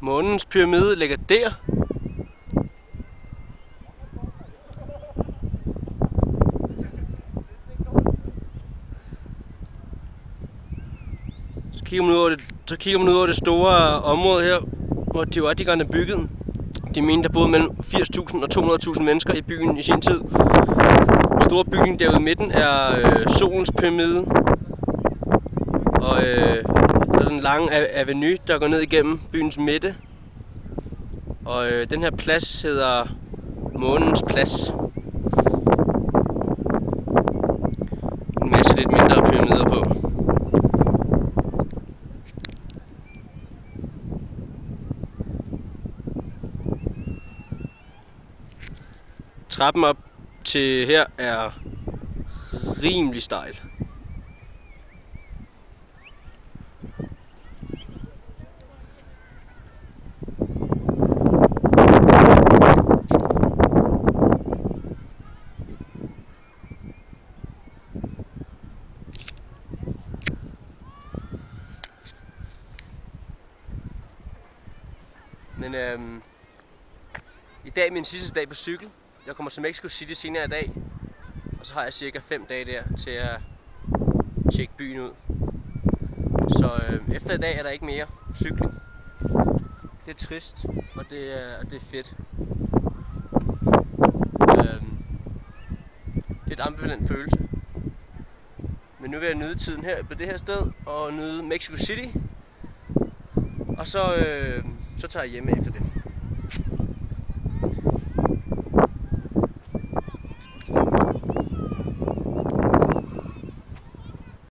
Månens pyramide ligger der. Så kigger man ud over det, så kigger man ud over det store område her, hvor Teotihuacan er bygget. De mente, der boede mellem 80.000 og 200.000 mennesker i byen i sin tid. Den store bygning derude i midten er øh, Solens pyramide. Og øh, der er der en lang avenue, der går ned igennem byens midte. Og øh, den her plads hedder Månens Plads. En masse lidt mindre pyramider på. Trappen op til her er rimelig stejl. Men øhm, i dag er min sidste dag på cykel. Jeg kommer til Mexico City senere i dag. Og så har jeg cirka 5 dage der til at tjekke byen ud. Så øh, efter i dag er der ikke mere cykling. Det er trist, og det er, og det er fedt. Øhm, det er et ambivalent følelse. Men nu vil jeg nyde tiden her på det her sted, og nyde Mexico City. Og så, øh, så tager jeg hjem efter det.